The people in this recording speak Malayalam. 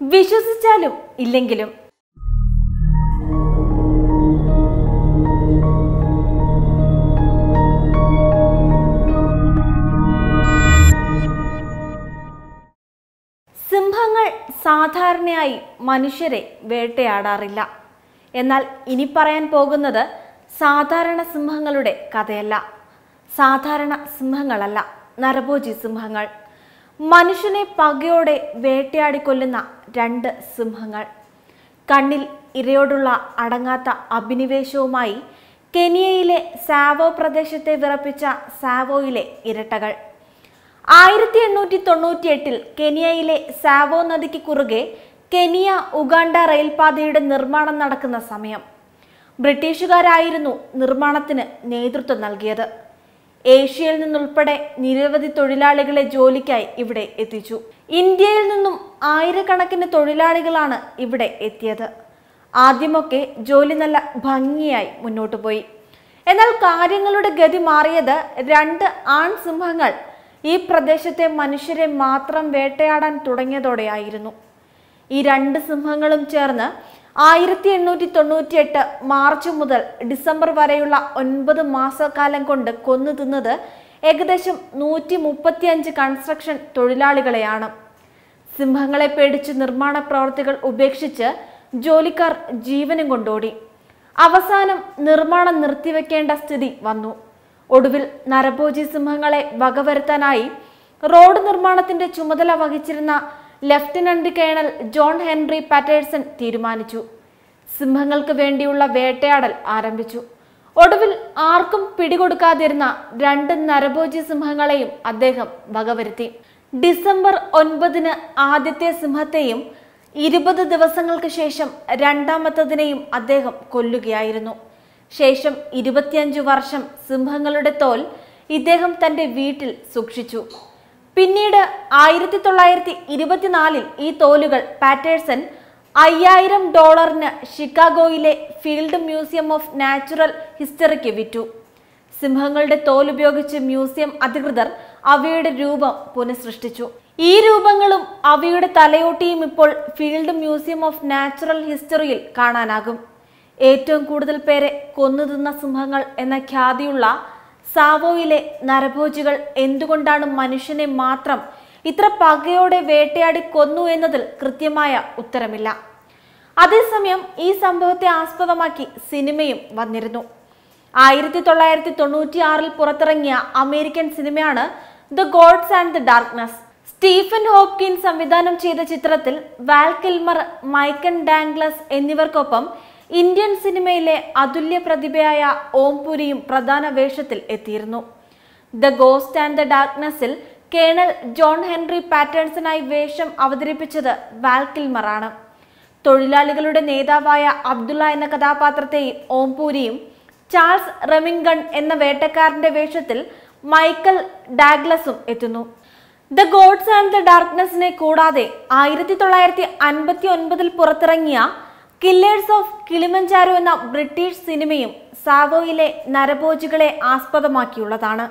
വിശ്വസിച്ചാലും ഇല്ലെങ്കിലും. സിംഹങ്ങൾ സാധാരണയായി മനുഷ്യരെ വേട്ടയാടാറില്ല. എന്നാൽ ഇനി പറയാൻ പോകുന്നത് സാധാരണ സിംഹങ്ങളുടെ കഥയല്ല. സാധാരണ സിംഹങ്ങളല്ല നരഭോജി സിംഹങ്ങൾ. മനുഷ്യനെ പകയോടെ വേട്ടയാടിക്കൊല്ലുന്ന രണ്ട് സിംഹങ്ങൾ. കണ്ണിൽ ഇരയോടുള്ള അടങ്ങാത്ത അഭിനിവേശവുമായി കെനിയയിലെ സാവോ പ്രദേശത്തെ വിറപ്പിച്ച സാവോയിലെ ഇരട്ടകൾ. ആയിരത്തി എണ്ണൂറ്റി തൊണ്ണൂറ്റി എട്ടിൽ കെനിയയിലെ സാവോ നദിക്ക് കുറുകെ കെനിയ ഉഗാണ്ട റെയിൽപാതയുടെ നിർമ്മാണം നടക്കുന്ന സമയം. ബ്രിട്ടീഷുകാരായിരുന്നു നിർമ്മാണത്തിന് നേതൃത്വം നൽകിയത്. ഏഷ്യയിൽ നിന്നുൾപ്പെടെ നിരവധി തൊഴിലാളികളെ ജോലിക്കായി ഇവിടെ എത്തിച്ചു. ഇന്ത്യയിൽ നിന്നും ആയിരക്കണക്കിന് തൊഴിലാളികളാണ് ഇവിടെ എത്തിയത്. ആദ്യമൊക്കെ ജോലി നല്ല ഭംഗിയായി മുന്നോട്ടു പോയി. എന്നാൽ കാര്യങ്ങളുടെ ഗതി മാറിയത് രണ്ട് ആൺ സിംഹങ്ങൾ ഈ പ്രദേശത്തെ മനുഷ്യരെ മാത്രം വേട്ടയാടാൻ തുടങ്ങിയതോടെയായിരുന്നു. ഈ രണ്ട് സിംഹങ്ങളും ചേർന്ന് ആയിരത്തി എണ്ണൂറ്റി തൊണ്ണൂറ്റി എട്ട് മാർച്ച് മുതൽ ഡിസംബർ വരെയുള്ള ഒൻപത് മാസക്കാലം കൊണ്ട് കൊന്നു തിന്നത് ഏകദേശം നൂറ്റി മുപ്പത്തിയഞ്ച് കൺസ്ട്രക്ഷൻ തൊഴിലാളികളെയാണ്. സിംഹങ്ങളെ പേടിച്ച് നിർമ്മാണ പ്രവർത്തികൾ ഉപേക്ഷിച്ച് ജോലിക്കാർ ജീവനും കൊണ്ടോടി. അവസാനം നിർമ്മാണം നിർത്തിവെക്കേണ്ട സ്ഥിതി വന്നു. ഒടുവിൽ നരഭോജി സിംഹങ്ങളെ വകവരുത്താനായി റോഡ് നിർമ്മാണത്തിന്റെ ചുമതല വഹിച്ചിരുന്ന lieutenant colonel John Henry Patterson തീരുമാനിച്ചു. സിംഹങ്ങൾക്ക് വേണ്ടിയുള്ള വേട്ടയാടൽ ആരംഭിച്ചു. ഒടുവിൽ ആർക്കും പിടികൊടുക്കാതിരുന്ന രണ്ട് നരഭോജി സിംഹങ്ങളെയും അദ്ദേഹം വകവരുത്തി. ഡിസംബർ ഒൻപതിന് ആദ്യത്തെ സിംഹത്തെയും ഇരുപത് ദിവസങ്ങൾക്ക് ശേഷം രണ്ടാമത്തതിനെയും അദ്ദേഹം കൊല്ലുകയായിരുന്നു. ശേഷം ഇരുപത്തിയഞ്ചു വർഷം സിംഹങ്ങളുടെ തോൽ ഇദ്ദേഹം തന്റെ വീട്ടിൽ സൂക്ഷിച്ചു. പിന്നീട് ആയിരത്തി തൊള്ളായിരത്തി ഇരുപത്തിനാലിൽ ഈ തോലുകൾ പാറ്റേഴ്സൺ അയ്യായിരം ഡോളറിന് ഷിക്കാഗോയിലെ ഫീൽഡ് മ്യൂസിയം ഓഫ് നാച്ചുറൽ ഹിസ്റ്ററിക്ക് വിറ്റു. സിംഹങ്ങളുടെ തോലുപയോഗിച്ച് മ്യൂസിയം അധികൃതർ അവയുടെ രൂപം പുനഃസൃഷ്ടിച്ചു. ഈ രൂപങ്ങളും അവയുടെ തലയോട്ടിയും ഇപ്പോൾ ഫീൽഡ് മ്യൂസിയം ഓഫ് നാച്ചുറൽ ഹിസ്റ്ററിയിൽ കാണാനാകും. ഏറ്റവും കൂടുതൽ പേരെ കൊന്നുതിന്ന സിംഹങ്ങൾ എന്ന ഖ്യാതിയുള്ള സാവോയിലെ നരഭോജികൾ എന്തുകൊണ്ടാണ് മനുഷ്യനെ മാത്രം ഇത്ര പകയോടെ വേട്ടയാടി കൊന്നു എന്നതിൽ കൃത്യമായ ഉത്തരമില്ല. അതേസമയം ഈ സംഭവത്തെ ആസ്പദമാക്കി സിനിമയും വന്നിരുന്നു. ആയിരത്തി തൊള്ളായിരത്തി തൊണ്ണൂറ്റി ആറിൽ പുറത്തിറങ്ങിയ അമേരിക്കൻ സിനിമയാണ് the gods and the darkness Stephen Hopkin സംവിധാനം ചെയ്ത ചിത്രത്തിൽ വാൽ കിൽമർ മൈക്കൻ ഡാംഗ്ലസ് എന്നിവർക്കൊപ്പം ഇന്ത്യൻ സിനിമയിലെ അതുല്യ പ്രതിഭയായ ഓംപുരിയും പ്രധാന വേഷത്തിൽ എത്തിയിരുന്നു. ദ ഗോസ്റ്റ് ആൻഡ് ദ ഡാർക്ക്നെസ്സിൽ കേണൽ ജോൺ ഹെൻറി പാറ്റേൺസിനായി വേഷം അവതരിപ്പിച്ചത് വാൽക്കിൽമറാണ് തൊഴിലാളികളുടെ നേതാവായ അബ്ദുള്ള എന്ന കഥാപാത്രത്തെയും ഓംപൂരിയും ചാൾസ് റെമിംഗൺ എന്ന വേട്ടക്കാരന്റെ വേഷത്തിൽ മൈക്കൽ ഡാഗ്ലസും എത്തുന്നു. ദ ഗോഡ്സ് ആൻഡ് ദ ഡാർക്ക്നെസ്സിനെ കൂടാതെ ആയിരത്തി തൊള്ളായിരത്തി അൻപത്തി ഒൻപതിൽ പുറത്തിറങ്ങിയ കില്ലേഴ്സ് ഓഫ് കിളിമഞ്ചാരോ എന്ന ബ്രിട്ടീഷ് സിനിമയും സാവോയിലെ നരഭോജികളെ ആസ്പദമാക്കിയുള്ളതാണ്.